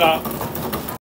か。